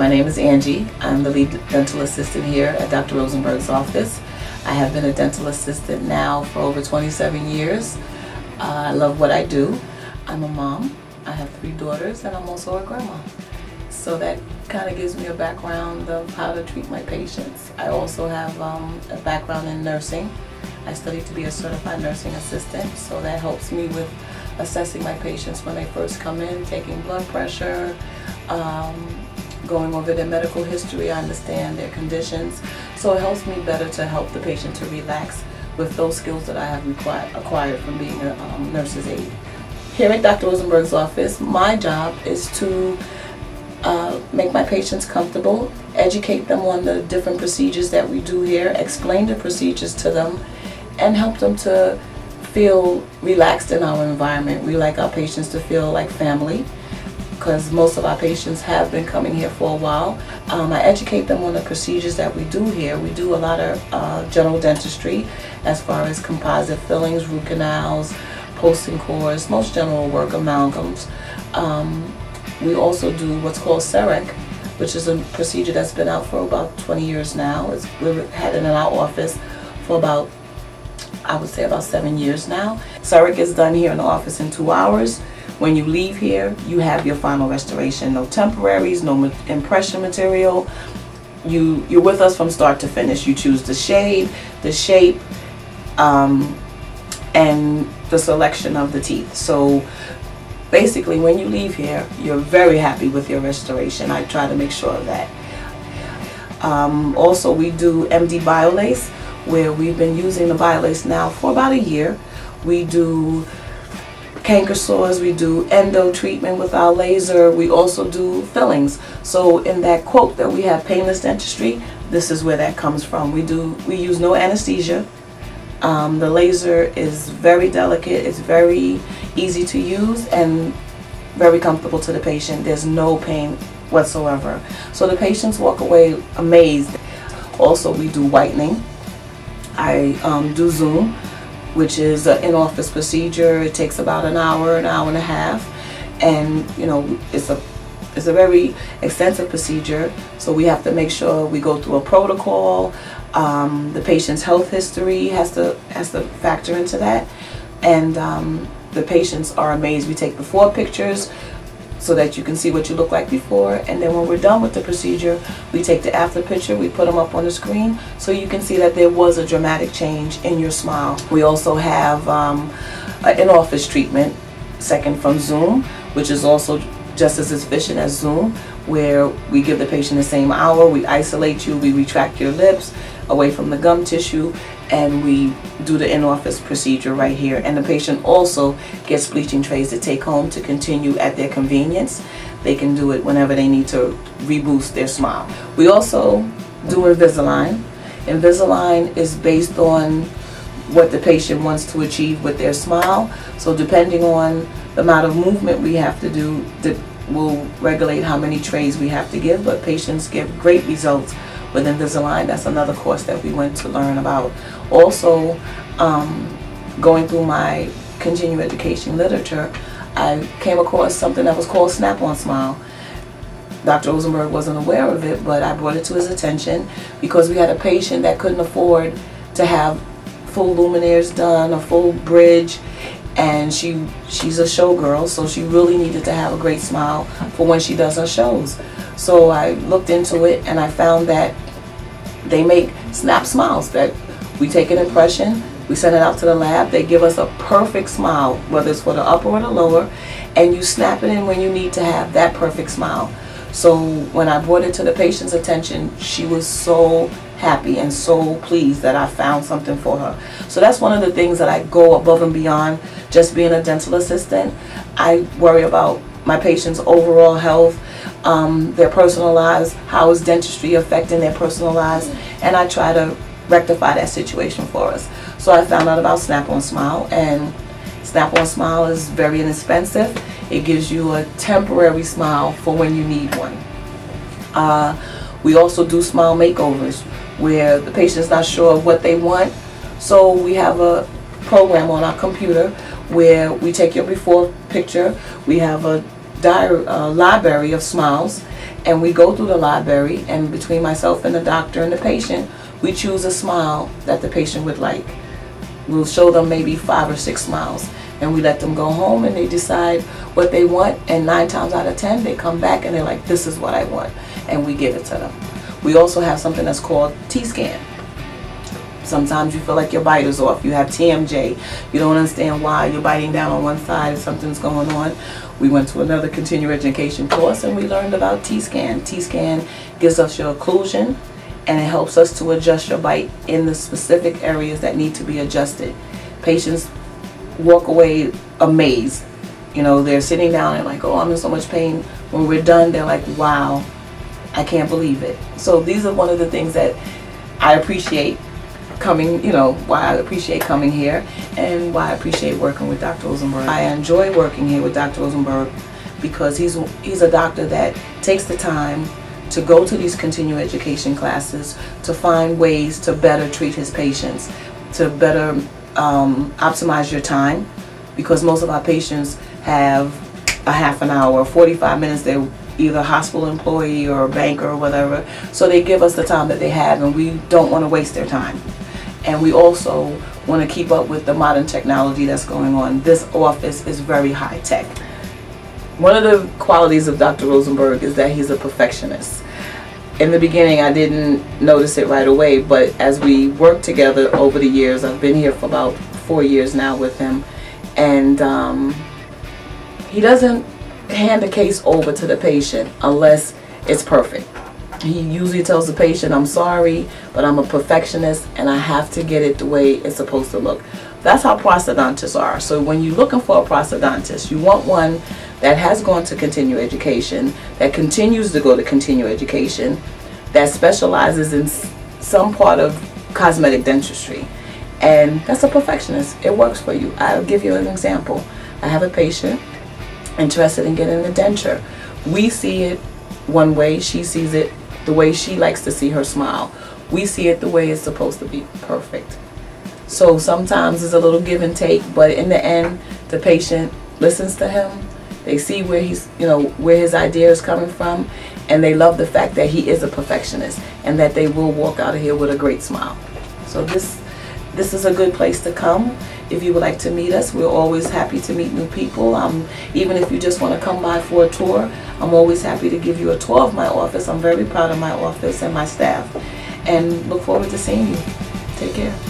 My name is Angie. I'm the lead dental assistant here at Dr. Rosenberg's office. I have been a dental assistant now for over 27 years. Uh, I love what I do. I'm a mom. I have three daughters and I'm also a grandma. So that kind of gives me a background of how to treat my patients. I also have um, a background in nursing. I studied to be a certified nursing assistant, so that helps me with assessing my patients when they first come in, taking blood pressure, um, going over their medical history, I understand their conditions. So it helps me better to help the patient to relax with those skills that I have required, acquired from being a um, nurse's aide. Here at Dr. Rosenberg's office, my job is to uh, make my patients comfortable, educate them on the different procedures that we do here, explain the procedures to them, and help them to feel relaxed in our environment. We like our patients to feel like family because most of our patients have been coming here for a while. Um, I educate them on the procedures that we do here. We do a lot of uh, general dentistry as far as composite fillings, root canals, post-and-cores, most general work, amalgams. Um, we also do what's called CEREC, which is a procedure that's been out for about 20 years now. It's, we've had it in our office for about, I would say about seven years now. CEREC is done here in the office in two hours. When you leave here, you have your final restoration. No temporaries, no impression material. You, you're with us from start to finish. You choose the shade, the shape, um, and the selection of the teeth. So basically when you leave here, you're very happy with your restoration. I try to make sure of that. Um, also, we do MD Biolase, where we've been using the Biolase now for about a year. We do canker sores, we do endo treatment with our laser, we also do fillings. So in that quote that we have painless dentistry, this is where that comes from. We do we use no anesthesia. Um, the laser is very delicate, it's very easy to use and very comfortable to the patient. There's no pain whatsoever. So the patients walk away amazed. Also we do whitening. I um, do Zoom which is an in-office procedure. It takes about an hour, an hour and a half, and you know it's a it's a very extensive procedure. So we have to make sure we go through a protocol. Um, the patient's health history has to has to factor into that, and um, the patients are amazed. We take before pictures, so that you can see what you look like before. And then when we're done with the procedure we take the after picture we put them up on the screen so you can see that there was a dramatic change in your smile. We also have um, an in-office treatment second from Zoom which is also just as efficient as Zoom where we give the patient the same hour we isolate you we retract your lips away from the gum tissue and we do the in-office procedure right here. And the patient also gets bleaching trays to take home to continue at their convenience. They can do it whenever they need to reboost their smile. We also do Invisalign. Invisalign is based on what the patient wants to achieve with their smile. So depending on the amount of movement we have to do, that will regulate how many trays we have to give, but patients get great results with Invisalign. That's another course that we went to learn about. Also, um, going through my continuing education literature, I came across something that was called Snap-on Smile. Dr. Rosenberg wasn't aware of it, but I brought it to his attention because we had a patient that couldn't afford to have full Lumineers done, a full bridge, and she she's a showgirl, so she really needed to have a great smile for when she does her shows. So I looked into it and I found that they make snap smiles that we take an impression, we send it out to the lab, they give us a perfect smile, whether it's for the upper or the lower, and you snap it in when you need to have that perfect smile. So when I brought it to the patient's attention, she was so happy and so pleased that I found something for her. So that's one of the things that I go above and beyond just being a dental assistant. I worry about my patient's overall health um, their personal lives, how is dentistry affecting their personal lives, and I try to rectify that situation for us. So I found out about Snap-on Smile, and Snap-on Smile is very inexpensive. It gives you a temporary smile for when you need one. Uh, we also do smile makeovers where the patient's not sure of what they want. So we have a program on our computer where we take your before picture. We have a diary, uh, library of smiles and we go through the library and between myself and the doctor and the patient we choose a smile that the patient would like. We'll show them maybe five or six smiles and we let them go home and they decide what they want and nine times out of ten they come back and they're like this is what I want and we give it to them. We also have something that's called T-scan sometimes you feel like your bite is off you have TMJ you don't understand why you're biting down on one side something's going on we went to another continuing education course and we learned about T-scan T-scan gives us your occlusion and it helps us to adjust your bite in the specific areas that need to be adjusted patients walk away amazed. You know, they're sitting down and like, oh, I'm in so much pain. When we're done, they're like, wow, I can't believe it. So these are one of the things that I appreciate coming, you know, why I appreciate coming here and why I appreciate working with Dr. Rosenberg. I enjoy working here with Dr. Rosenberg because he's, he's a doctor that takes the time to go to these continuing education classes to find ways to better treat his patients, to better um, optimize your time because most of our patients have a half an hour, 45 minutes. They're either hospital employee or a banker or whatever. So they give us the time that they have and we don't want to waste their time. And we also want to keep up with the modern technology that's going on. This office is very high tech. One of the qualities of Dr. Rosenberg is that he's a perfectionist in the beginning I didn't notice it right away but as we work together over the years I've been here for about four years now with him and um, he doesn't hand the case over to the patient unless it's perfect he usually tells the patient I'm sorry but I'm a perfectionist and I have to get it the way it's supposed to look that's how prosthodontists are so when you're looking for a prosthodontist you want one that has gone to continuing education, that continues to go to continuing education, that specializes in some part of cosmetic dentistry. And that's a perfectionist. It works for you. I'll give you an example. I have a patient interested in getting a denture. We see it one way, she sees it the way she likes to see her smile. We see it the way it's supposed to be perfect. So sometimes it's a little give and take, but in the end, the patient listens to him they see where he's, you know, where his idea is coming from, and they love the fact that he is a perfectionist and that they will walk out of here with a great smile. So this, this is a good place to come. If you would like to meet us, we're always happy to meet new people. Um, even if you just want to come by for a tour, I'm always happy to give you a tour of my office. I'm very proud of my office and my staff, and look forward to seeing you. Take care.